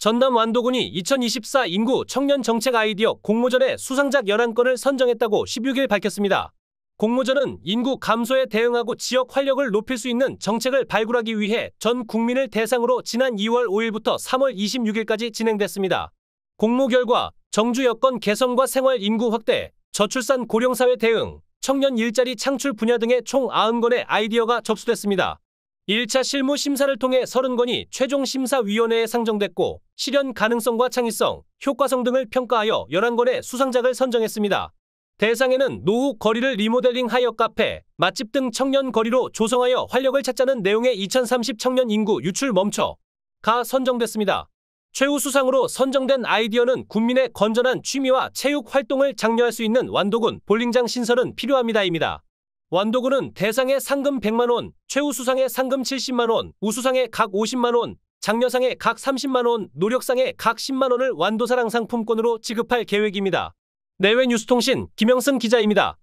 전남 완도군이 2024 인구 청년 정책 아이디어 공모전에 수상작 11건을 선정했다고 16일 밝혔습니다. 공모전은 인구 감소에 대응하고 지역 활력을 높일 수 있는 정책을 발굴하기 위해 전 국민을 대상으로 지난 2월 5일부터 3월 26일까지 진행됐습니다. 공모 결과 정주 여건 개선과 생활 인구 확대, 저출산 고령사회 대응, 청년 일자리 창출 분야 등의 총 90건의 아이디어가 접수됐습니다. 1차 실무 심사를 통해 30건이 최종 심사위원회에 상정됐고 실현 가능성과 창의성, 효과성 등을 평가하여 11건의 수상작을 선정했습니다. 대상에는 노후 거리를 리모델링하여 카페, 맛집 등 청년 거리로 조성하여 활력을 찾자는 내용의 2030 청년 인구 유출 멈춰 가 선정됐습니다. 최우 수상으로 선정된 아이디어는 국민의 건전한 취미와 체육 활동을 장려할 수 있는 완도군 볼링장 신설은 필요합니다입니다. 완도군은 대상의 상금 100만원, 최우 수상의 상금 70만원, 우수상의 각 50만원, 장려상의 각 30만원, 노력상의 각 10만원을 완도사랑 상품권으로 지급할 계획입니다. 내외 뉴스통신 김영승 기자입니다.